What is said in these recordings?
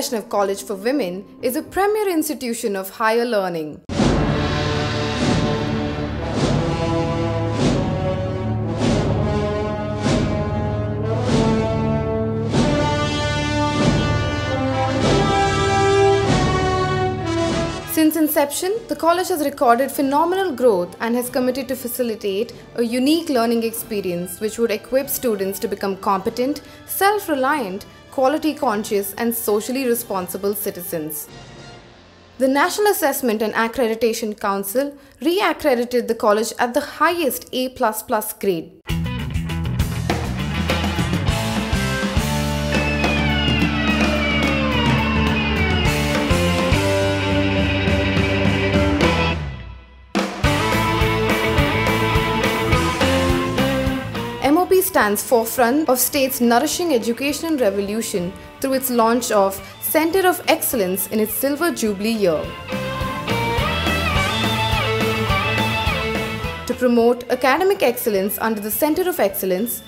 Vaishnav College for Women is a premier institution of higher learning. Since inception, the college has recorded phenomenal growth and has committed to facilitate a unique learning experience which would equip students to become competent, self reliant, quality conscious, and socially responsible citizens. The National Assessment and Accreditation Council re accredited the college at the highest A grade. Stands forefront of state's nourishing educational revolution through its launch of Center of Excellence in its silver jubilee year. To promote academic excellence under the Center of Excellence,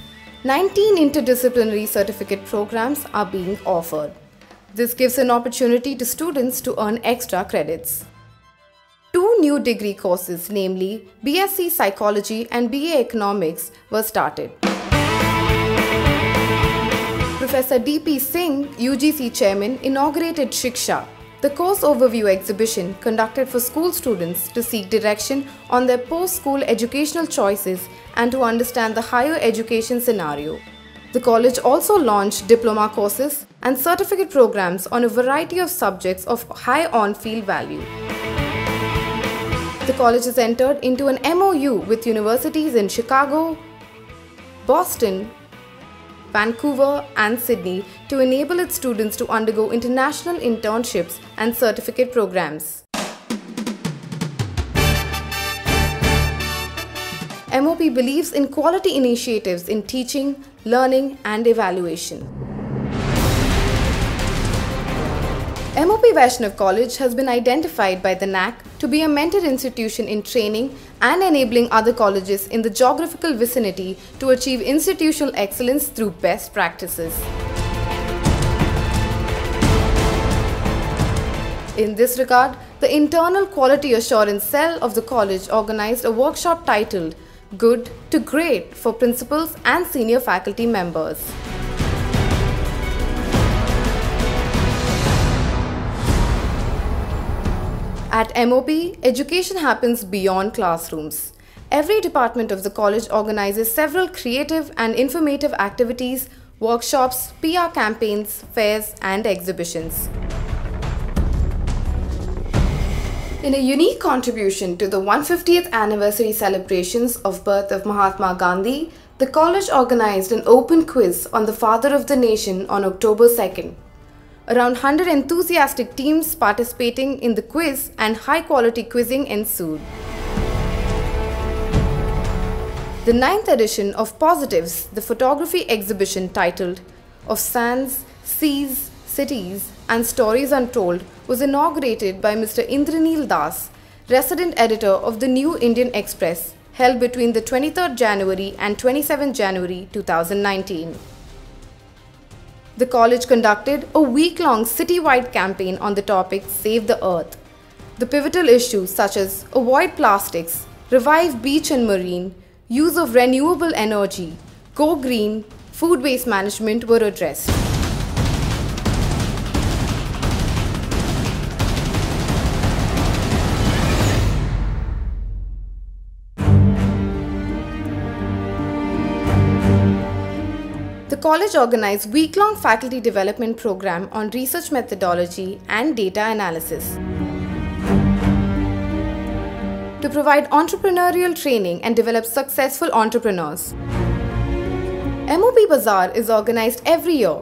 19 interdisciplinary certificate programs are being offered. This gives an opportunity to students to earn extra credits. Two new degree courses, namely BSc Psychology and BA Economics, were started. Professor D.P. Singh, UGC Chairman, inaugurated Shiksha, the course overview exhibition conducted for school students to seek direction on their post-school educational choices and to understand the higher education scenario. The college also launched diploma courses and certificate programs on a variety of subjects of high on-field value. The college has entered into an MOU with universities in Chicago, Boston, Vancouver, and Sydney to enable its students to undergo international internships and certificate programs. MOP believes in quality initiatives in teaching, learning, and evaluation. MOP Vaishnav College has been identified by the NAAC to be a mentor institution in training and enabling other colleges in the geographical vicinity to achieve institutional excellence through best practices. In this regard, the Internal Quality Assurance Cell of the college organized a workshop titled Good to Great for principals and senior faculty members. At MOP, education happens beyond classrooms. Every department of the college organizes several creative and informative activities, workshops, PR campaigns, fairs, and exhibitions. In a unique contribution to the 150th anniversary celebrations of birth of Mahatma Gandhi, the college organized an open quiz on the father of the nation on October 2nd. Around 100 enthusiastic teams participating in the quiz and high quality quizzing ensued. The ninth edition of Positives, the photography exhibition titled Of Sands, Seas, Cities and Stories Untold was inaugurated by Mr. Indranil Das, resident editor of the New Indian Express, held between the 23rd January and 27 January 2019 the college conducted a week long citywide campaign on the topic Save the Earth. The pivotal issues such as avoid plastics, revive beach and marine, use of renewable energy, go green, food waste management were addressed. College organized week-long faculty development program on research methodology and data analysis. To provide entrepreneurial training and develop successful entrepreneurs. MOP Bazaar is organized every year.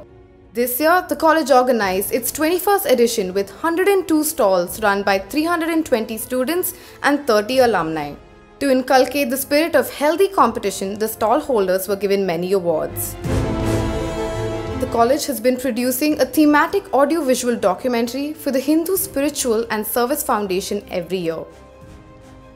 This year, the college organized its 21st edition with 102 stalls run by 320 students and 30 alumni. To inculcate the spirit of healthy competition, the stall holders were given many awards the college has been producing a thematic audiovisual documentary for the Hindu Spiritual and Service Foundation every year.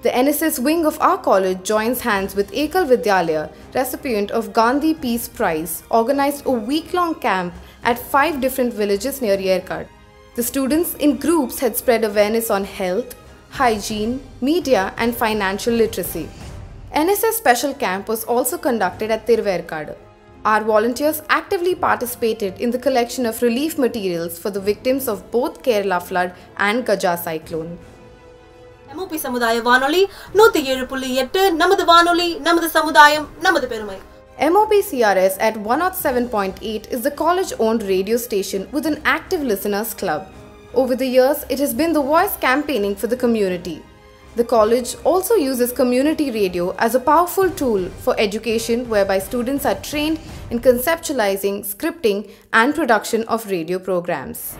The NSS wing of our college joins hands with Ekal Vidyalaya, recipient of Gandhi Peace Prize, organized a week-long camp at five different villages near Yercaud. The students in groups had spread awareness on health, hygiene, media, and financial literacy. NSS Special Camp was also conducted at Thiruverkadu. Our volunteers actively participated in the collection of relief materials for the victims of both Kerala flood and Gaja cyclone. MOP சமுதாய வானொலி நூத்தி ஏழு புள்ளி எட்டு நமது வானொலி நமது சமுதாயம் நமது பெருமை MOP CRS at 107.8 is the college owned radio station with an active listeners club. Over the years, it has been the voice campaigning for the community. The college also uses community radio as a powerful tool for education whereby students are trained in conceptualizing, scripting, and production of radio programs.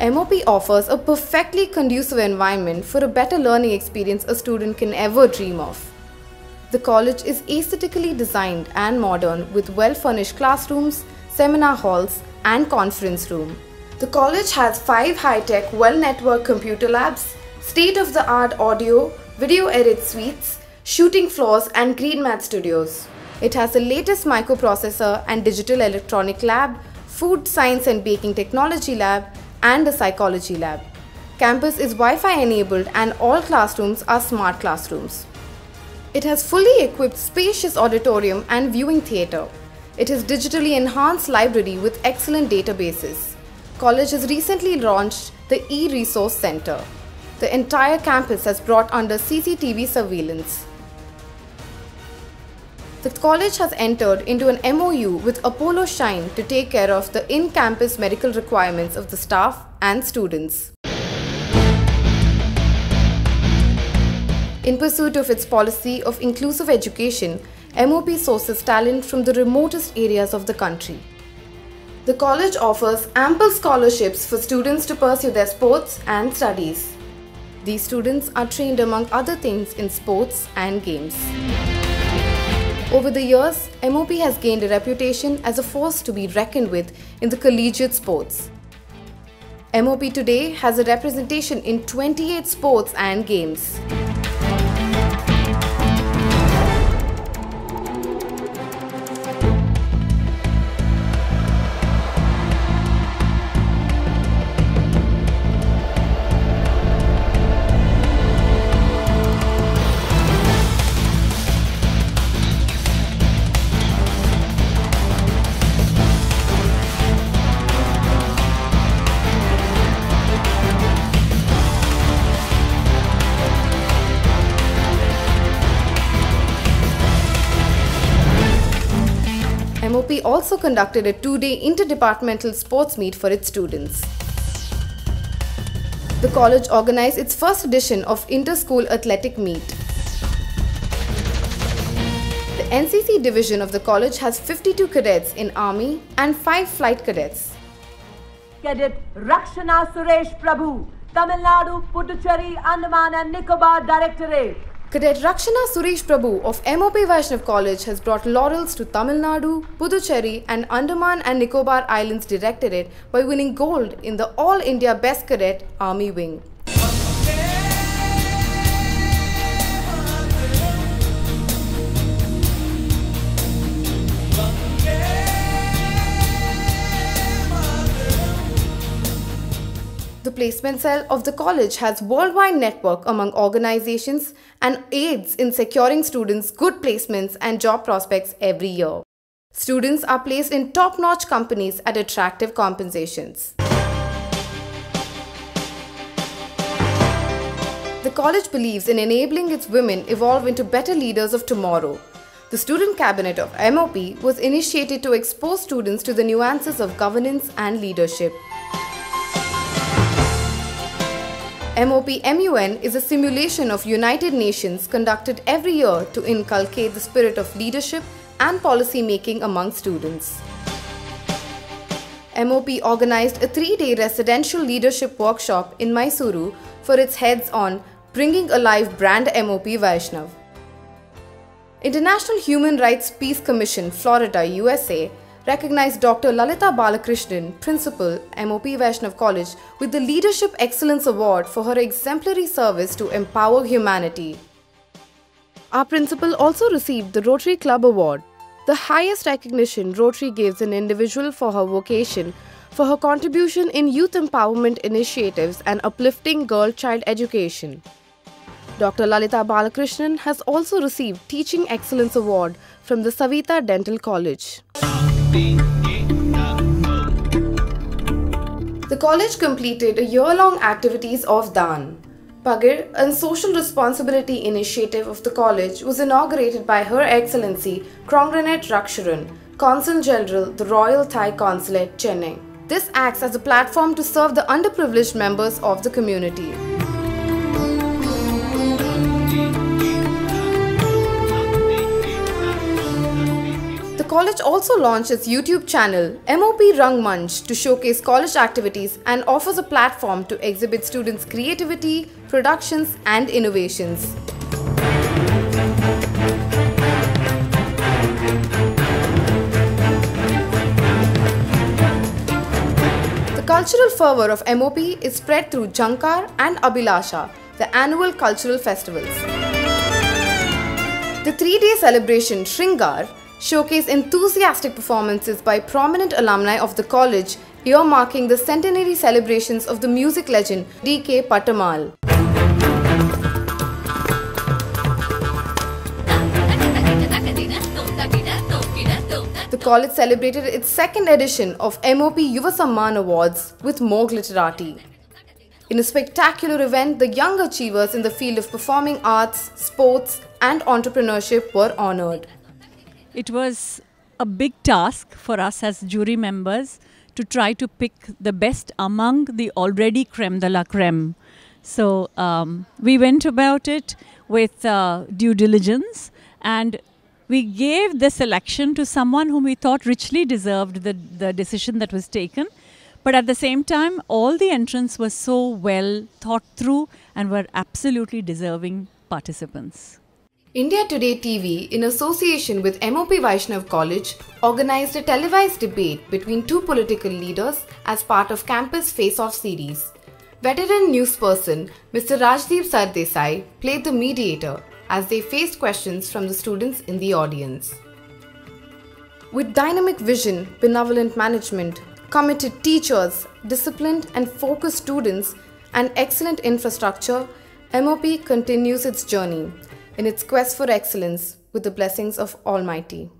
MOP offers a perfectly conducive environment for a better learning experience a student can ever dream of. The college is aesthetically designed and modern with well furnished classrooms, seminar halls, and conference room. The college has five high tech, well networked computer labs, state of the art audio, video edit suites, shooting floors, and green mat studios. It has the latest microprocessor and digital electronic lab, food science and baking technology lab, and a psychology lab. Campus is Wi Fi enabled and all classrooms are smart classrooms. It has fully equipped spacious auditorium and viewing theatre. It has digitally enhanced library with excellent databases. College has recently launched the e-resource center. The entire campus has brought under CCTV surveillance. The college has entered into an MOU with Apollo Shine to take care of the in-campus medical requirements of the staff and students. In pursuit of its policy of inclusive education, MOP sources talent from the remotest areas of the country. The college offers ample scholarships for students to pursue their sports and studies. These students are trained among other things in sports and games. Over the years, MOP has gained a reputation as a force to be reckoned with in the collegiate sports. MOP today has a representation in 28 sports and games. Also conducted a two day interdepartmental sports meet for its students. The college organized its first edition of Inter School Athletic Meet. The NCC division of the college has 52 cadets in Army and 5 flight cadets. Cadet Rakshana Suresh Prabhu, Tamil Nadu, Puducherry, Andaman and Nicobar Directorate. Cadet Rakshana Suresh Prabhu of MOP Vaishnav College has brought laurels to Tamil Nadu, Puducherry, and Andaman and Nicobar Islands Directorate by winning gold in the All India Best Cadet Army Wing. Placement cell of the college has worldwide network among organizations and aids in securing students good placements and job prospects every year. Students are placed in top-notch companies at attractive compensations. The college believes in enabling its women evolve into better leaders of tomorrow. The student cabinet of MOP was initiated to expose students to the nuances of governance and leadership. MOP MUN is a simulation of United Nations conducted every year to inculcate the spirit of leadership and policy making among students. MOP organized a three day residential leadership workshop in Mysuru for its heads on Bringing Alive Brand MOP Vaishnav. International Human Rights Peace Commission, Florida, USA recognized Dr. Lalita Balakrishnan, Principal, MOP Vaishnav College, with the Leadership Excellence Award for her exemplary service to empower humanity. Our principal also received the Rotary Club Award. the highest recognition Rotary gives an individual for her vocation, for her contribution in youth empowerment initiatives and uplifting girl child education. Dr. Lalita Balakrishnan has also received Teaching Excellence Award from the Saveetha Dental College. The college completed a year-long activities of DAN. Pagir, a social responsibility initiative of the college, was inaugurated by Her Excellency Krongkanit Rakcharoen, Consul General, the Royal Thai Consulate, Chennai. This acts as a platform to serve the underprivileged members of the community. College also launched its YouTube channel MOP Rang Manch to showcase college activities and offers a platform to exhibit students' creativity, productions, and innovations. The cultural fervor of MOP is spread through Jankar and Abhilasha, the annual cultural festivals. The three day celebration Shringar showcase enthusiastic performances by prominent alumni of the college, earmarking the centenary celebrations of the music legend D.K. Pattammal. The college celebrated its second edition of MOP Yuva Samman Awards with more glitterati. In a spectacular event, the young achievers in the field of performing arts, sports, and entrepreneurship were honored. It was a big task for us as jury members to try to pick the best among the already creme de la creme. So um, we went about it with uh, due diligence and we gave the selection to someone whom we thought richly deserved the, the decision that was taken. But at the same time, all the entrants were so well thought through and were absolutely deserving participants. India Today TV, in association with MOP Vaishnav College, organized a televised debate between two political leaders as part of Campus Face Off series. Veteran newsperson Mr. Rajdeep Sardesai played the mediator as they faced questions from the students in the audience. With dynamic vision, benevolent management, committed teachers, disciplined and focused students, and excellent infrastructure, MOP continues its journey in its quest for excellence with the blessings of Almighty.